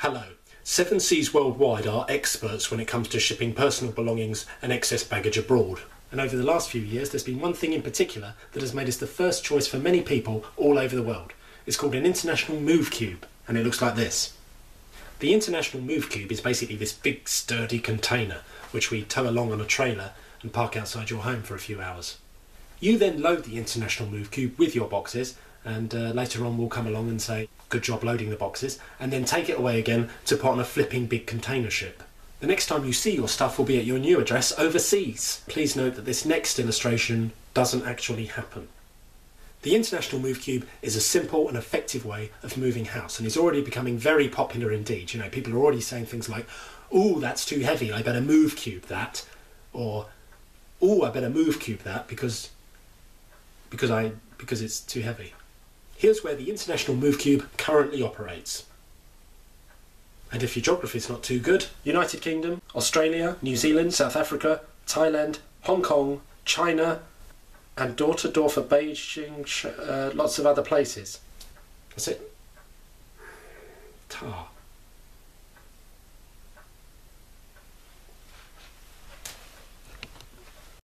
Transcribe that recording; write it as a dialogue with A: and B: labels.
A: Hello. Seven Seas Worldwide are experts when it comes to shipping personal belongings and excess baggage abroad. And over the last few years, there's been one thing in particular that has made us the first choice for many people all over the world. It's called an International MoveCube, and it looks like this. The International MoveCube is basically this big, sturdy container which we tow along on a trailer and park outside your home for a few hours. You then load the International MoveCube with your boxes, and uh, later on we'll come along and say, good job loading the boxes, and then take it away again to put on a flipping big container ship. The next time you see your stuff will be at your new address overseas. Please note that this next illustration doesn't actually happen. The International MoveCube is a simple and effective way of moving house and is already becoming very popular indeed. You know, people are already saying things like, oh, that's too heavy, I better move cube that, or oh, I better move cube that because because I because it's too heavy. Here's where the International MoveCube currently operates. And if your geography is not too good, United Kingdom, Australia, New Zealand, South Africa, Thailand, Hong Kong, China, and door to door for Beijing, uh, lots of other places. That's it. Tar.